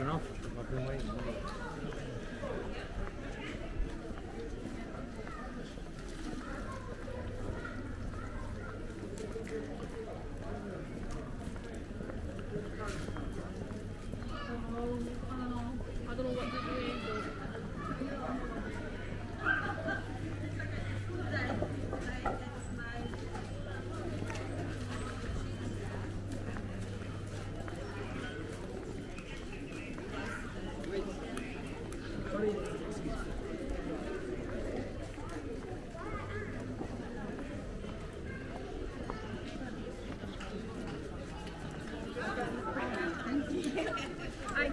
an offer. I've been waiting.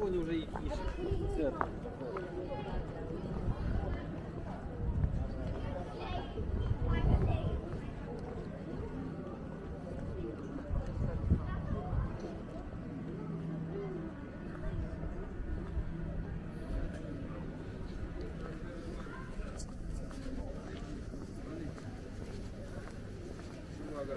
Ти в телефоні вже їх Все. Надо,